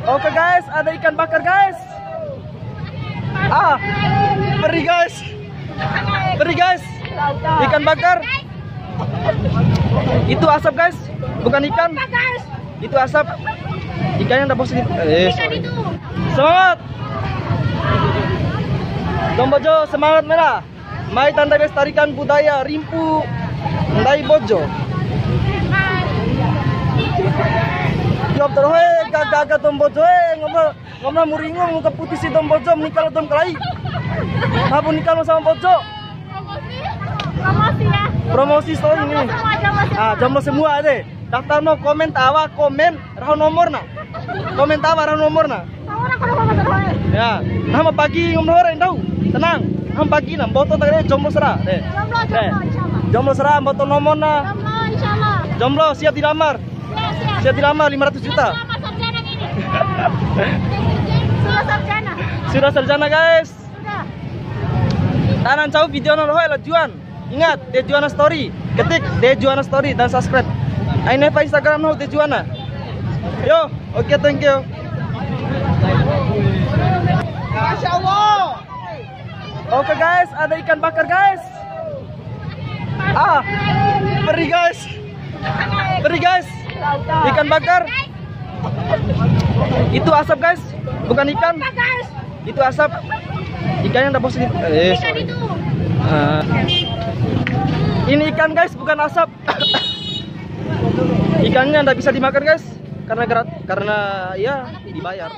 Oke guys, ada ikan bakar guys. Ah, perih guys. Perih guys. Ikan bakar. Itu asap guys, bukan ikan. Itu asap. Ikannya udah positif. Eh, sorry. Semangat. Dombojo semangat merah. Mai tanda lestarikan budaya Rimpu Ndai Bojo. Job terus eh gaga Dombojo eh ngomong ngomong muringo muka putih si Dombojo menikah dom kelai. Apa nikah lo sama Bojo? Promosi ya. Promosi story ini. Ah, jomblo semua deh. Daftar no komen tawa komen rahu nomor na. Komen tawa rahu nomor na. Ya, nama pagi ngomong orang tahu. Tenang, nama pagi na boto tadi jomblo serah deh. Jomblo. Jomblo serah boto nomor na. Jomblo siap dilamar. Siap. Siap dilamar 500 juta. Sama sarjana ini. Sudah sarjana. Sudah sarjana guys. Sudah. Tanan jauh video no lah Juan. Ingat, De Juana Story. Ketik De Juana Story dan subscribe. Ini apa Instagram no De Juana. Yo, oke thank you. Masya Allah. Oke guys, ada ikan bakar guys. Ah, perih guys. Perih guys. Ikan bakar. Itu asap guys, bukan ikan. Itu asap. Ikannya udah positif. Eh, ikan sorry. itu. Ah. ini ikan guys, bukan asap. Ikannya nggak bisa dimakan guys, karena karena ya dibayar.